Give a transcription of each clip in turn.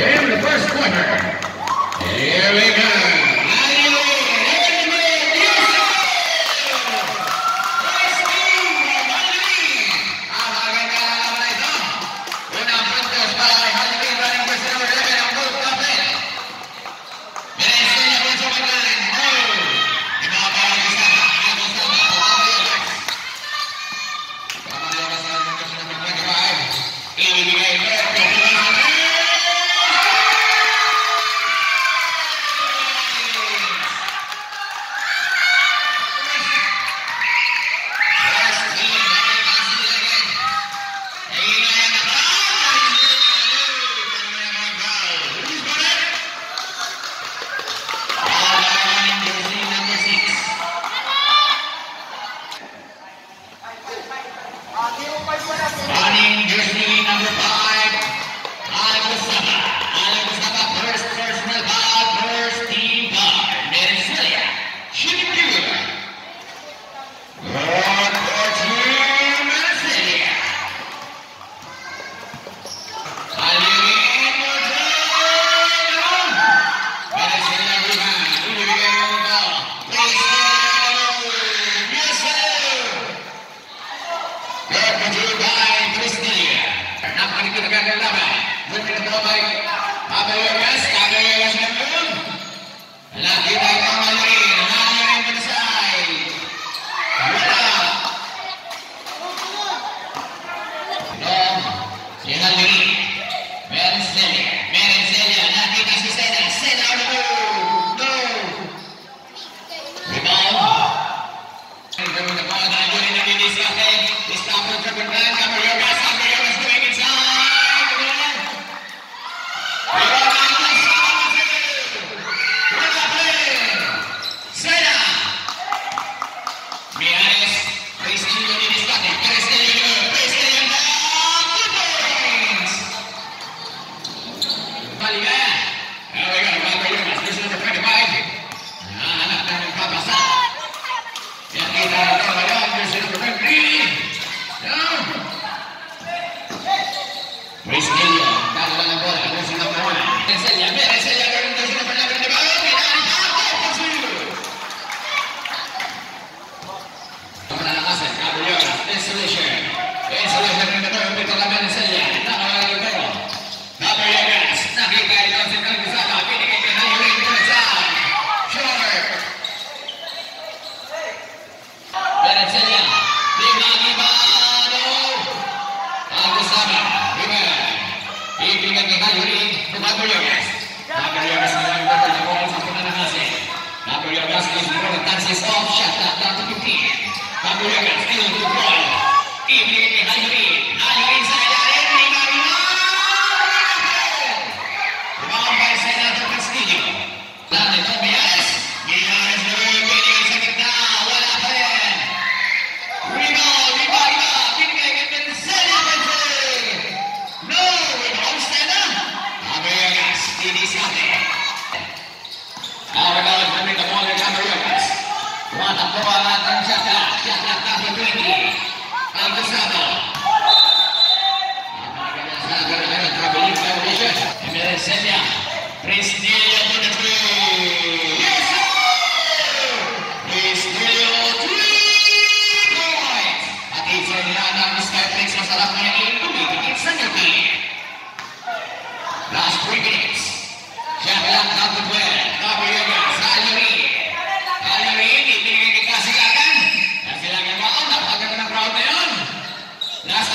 Game in the first quarter. Here we go. option.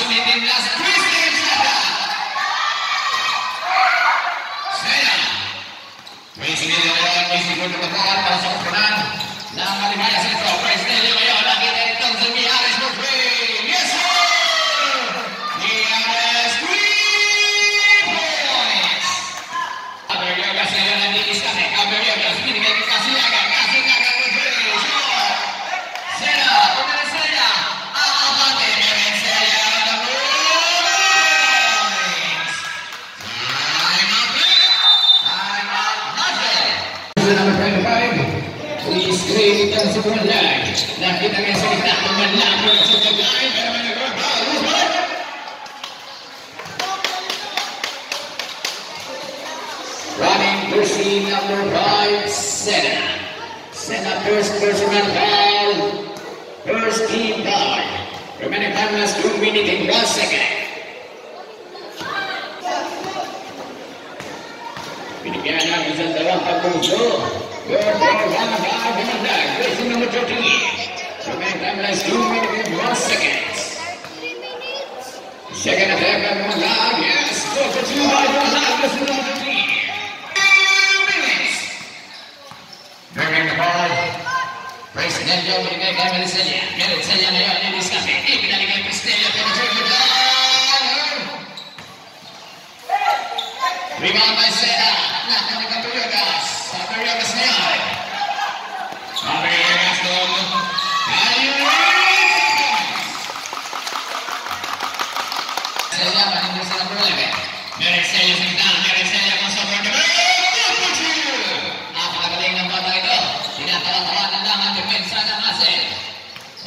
se meten las de plata. Será. Luis Miguel de de para solucionar la Marimaya First team ball. Romania Palmas don't win it in one second. Filipina is the rock of Mucho. Good ball, one of our number 13. Palmas don't win it once again. Second attack by Yes, for two by number 13. Bringing the ball. Presidente binigay kay Melisella. Melisella na yun, yung diskarte. Ipinaligay Presidente, pero turn down. Rebound by Seda. Nakang ni Capuliogas. Capuliogas na. Ayun! Melisella, manindong sa number 11. Melisella sa gitna. Melisella kung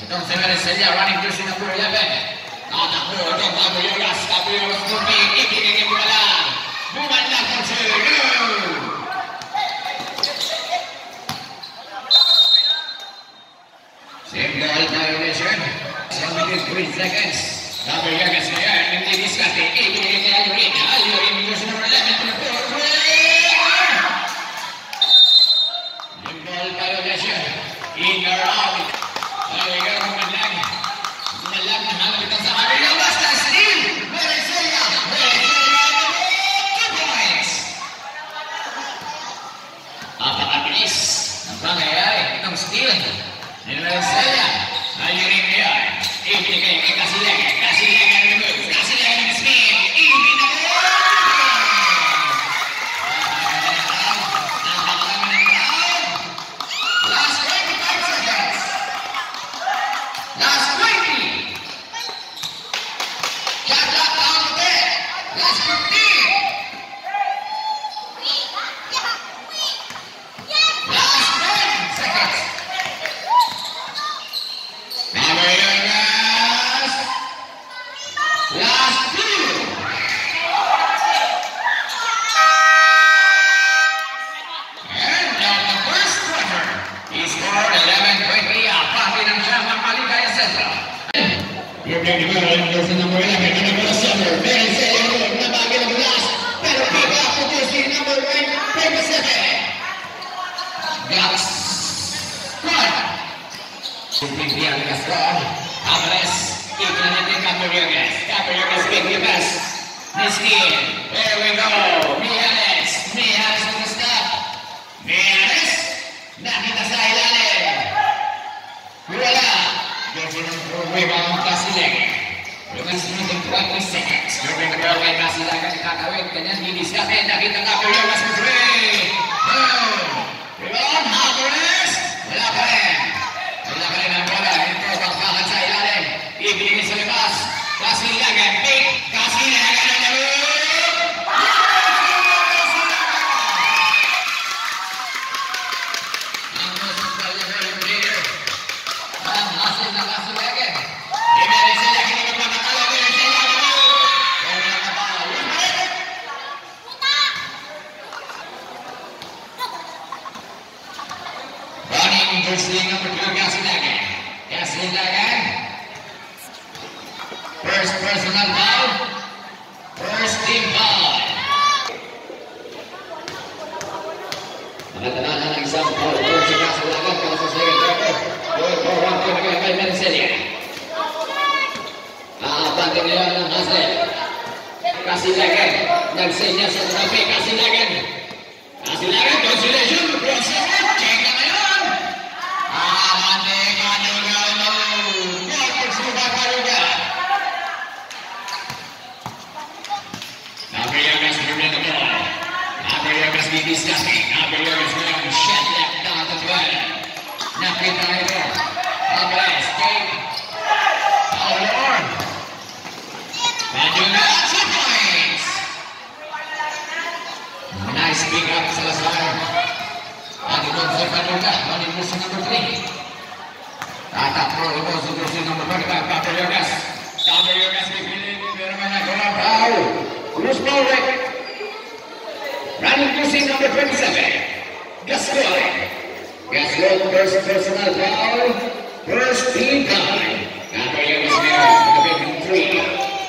Entonces me enseñaban a hablar incluso una pura de Nada, puro, no, vamos, yo ya está, puro, escupí, que la! Single seconds. Double. And is the 8 Within 20 seconds. During the ball kay Kasilega ikakawin. Kanyang didiskate. Nakita Capuliogas for three. Boom. Rebound. Aabante nila ng Hazel. Kasilagan. Nagsenya sa tabi. Kasilagan. Kasilagan. Consolation. Crossover. Check na ngayon. Amante Manugano. Goal for Suba Karuga. Nabriagas moving the ball. Nabriagas didiscussing. Nabriagas ngayon. selesai Lagi konserkan luka Lagi nomor 3 Tata pro nomor berkah Kabe Yogas Kabe Yogas dipilih bermainnya bola Running musuh nomor 27 Gaskol Gaskol first personal foul First team foul Kabe Yogas merah Kabe Menteri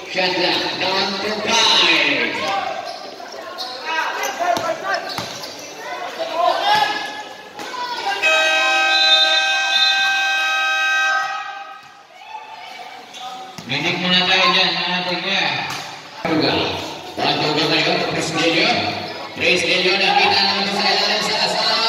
Shut down, down to Terima kasih kita menonton! saya dalam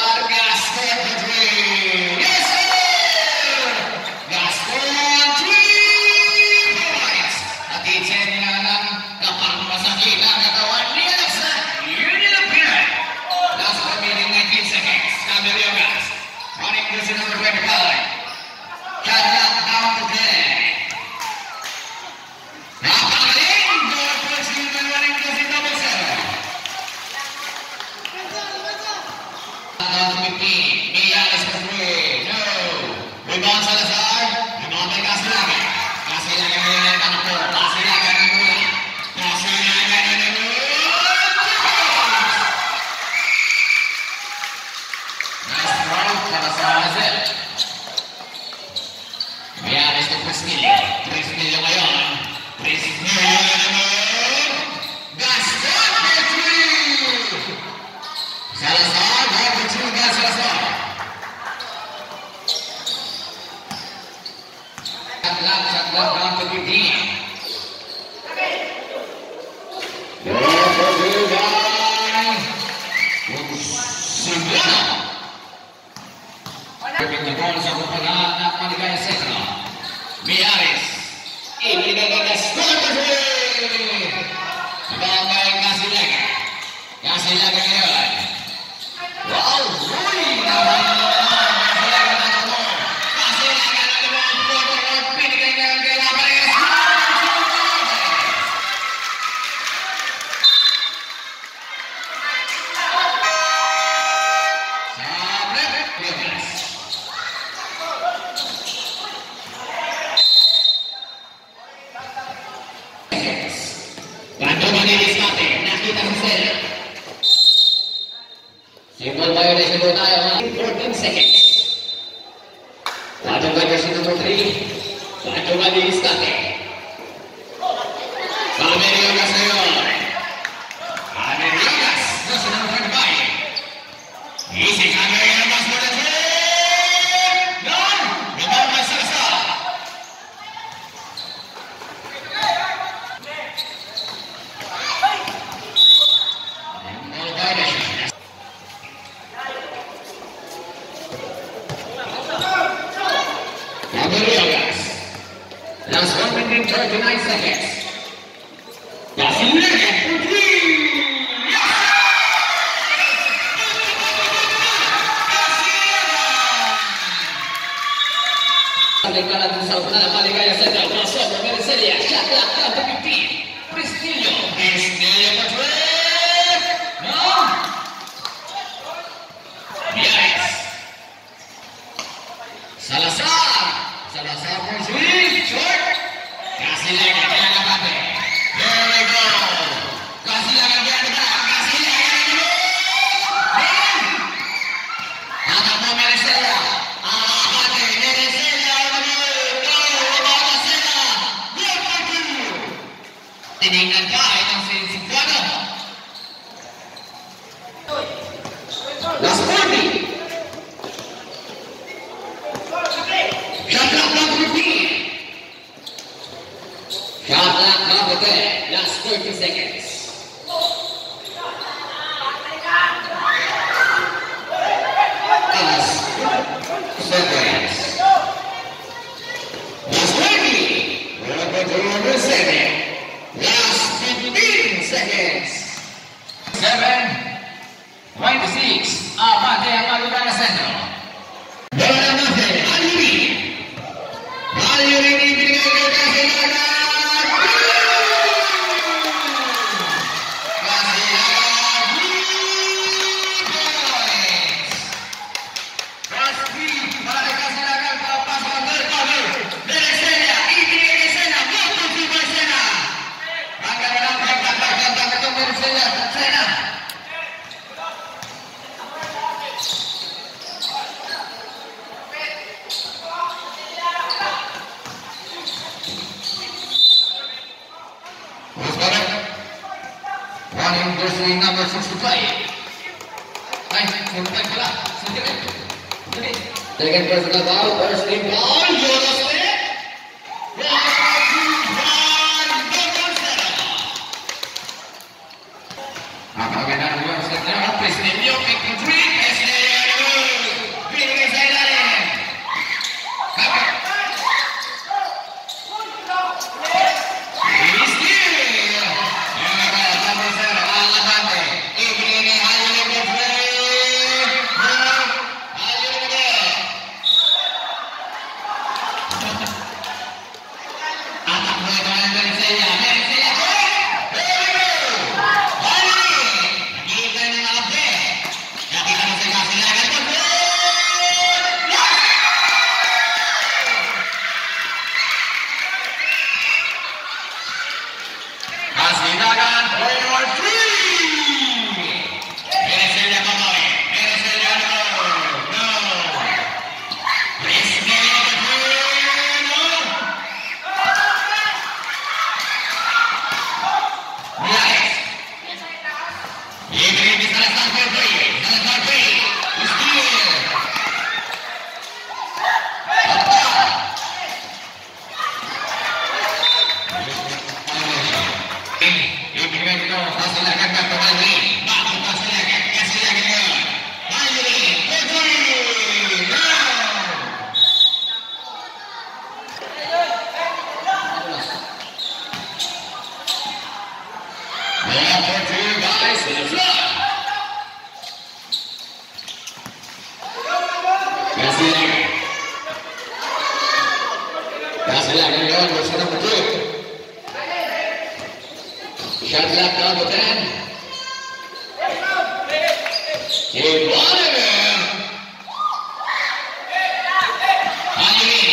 Sabe cada um salvando a maligaya, sai da nossa, agora seria, já, já, já, já, Sibling. Second person of all, first team ball, Jonas Baik.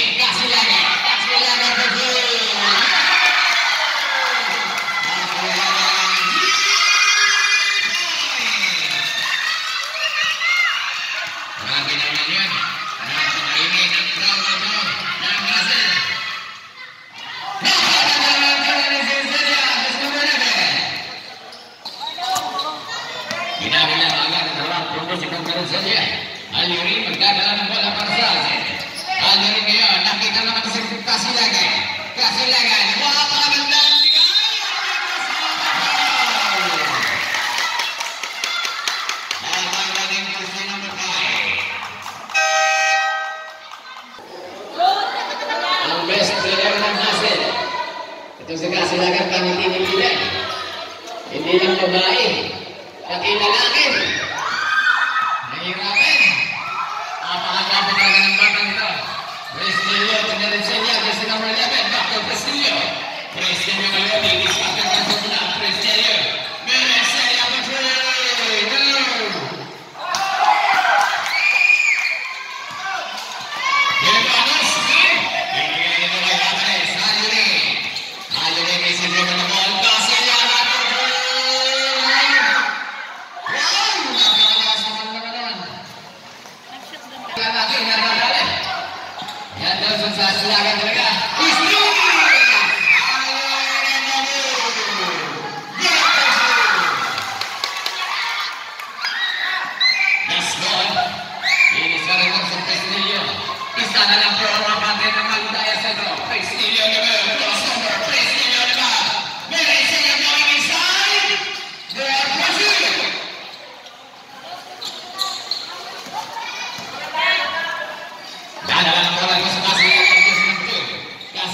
dari sini ada sedang menyebut Dr. Presiden Presiden yang lebih disempatkan untuk menang Presiden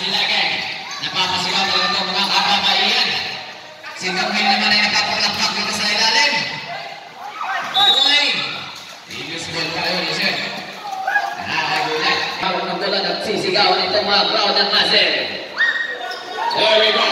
sila agad. Napapasigaw talaga ito mga kababaihan. Si Darwin naman ay nakapaglapak dito sa ilalim. Uy! Previous goal pa yun, sir. Nakakagulat. Parang nagulat at sisigawan itong mga crowd at muscle. There we go.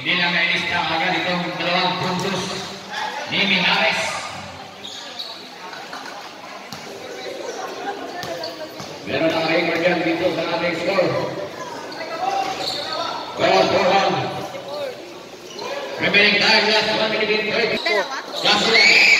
Hindi na may na agad itong dalawang puntos ni Minares. Meron ang record yan dito sa ating score. Well, for one. Remaining time, last one minute in 30. Just one.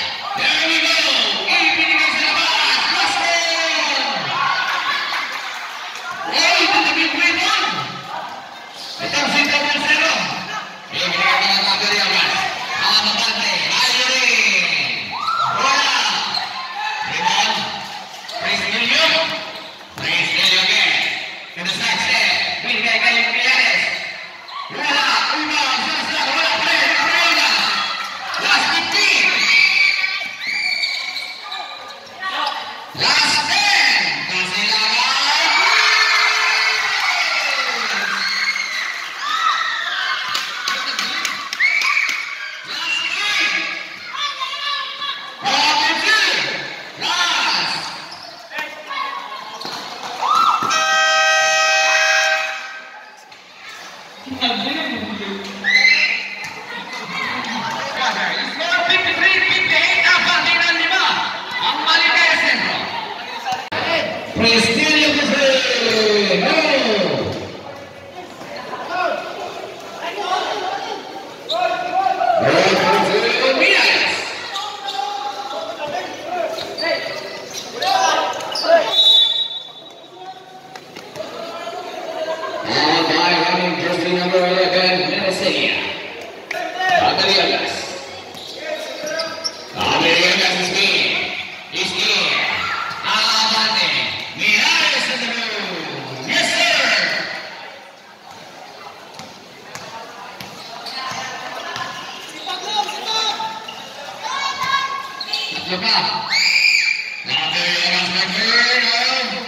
Come on. Now, do you have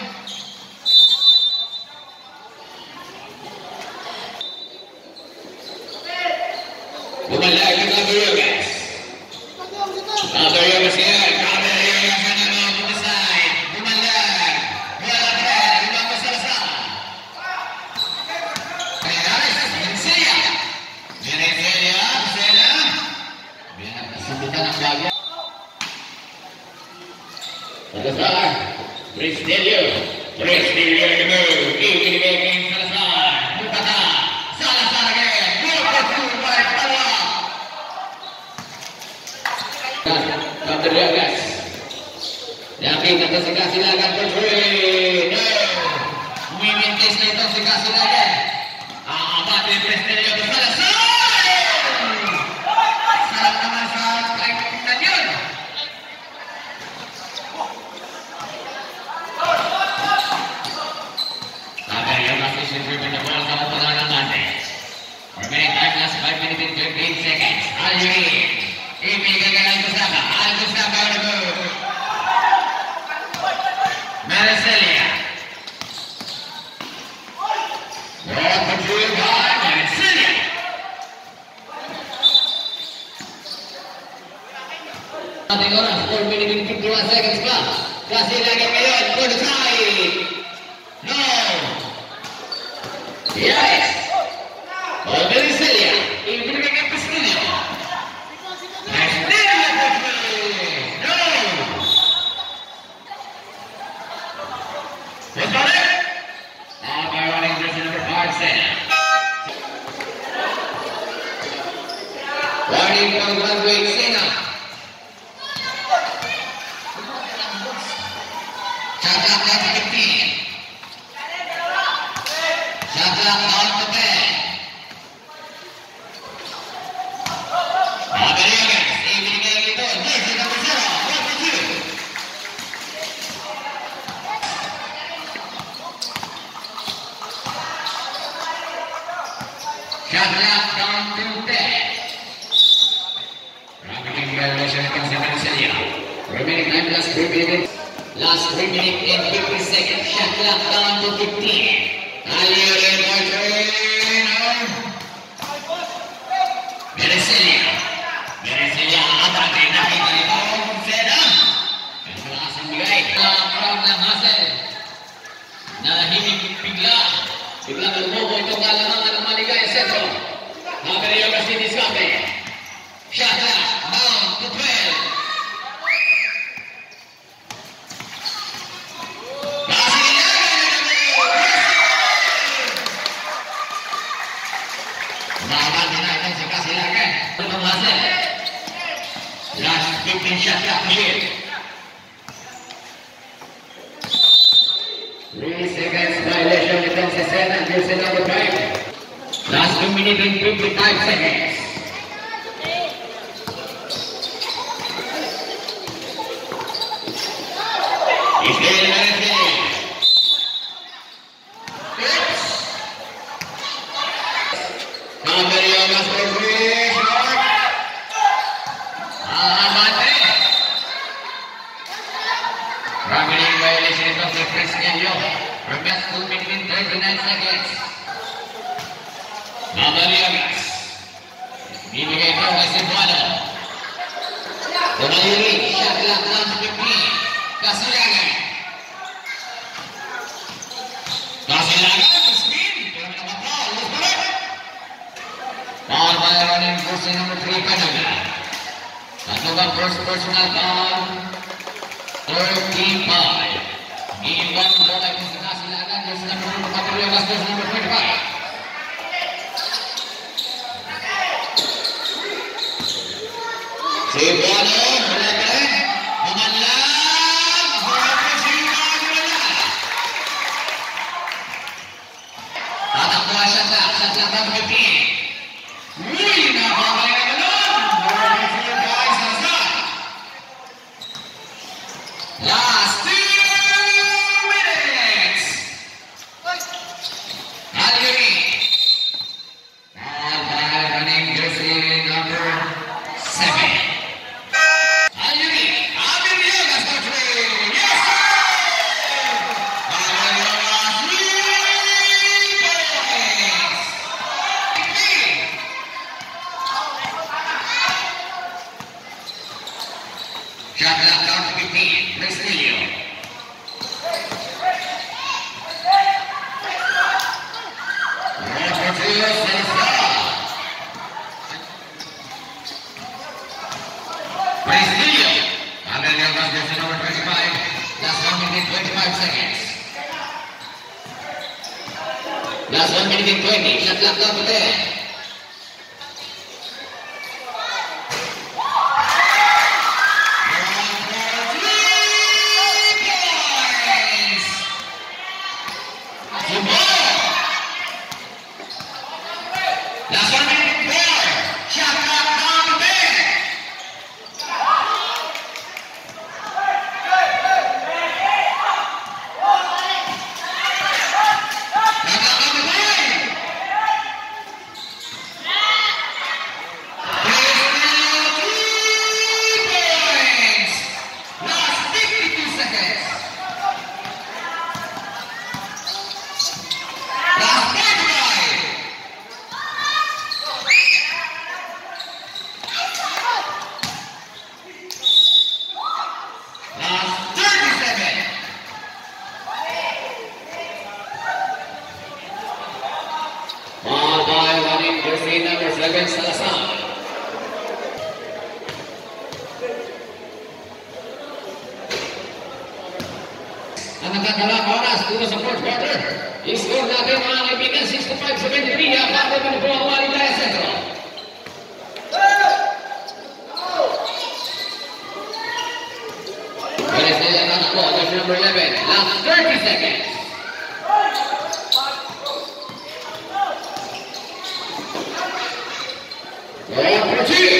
Thank you. Question number three, Canada. Canada first personal foul, 35. Iwan bola yang kesana, akan number 4, number 25. Amém.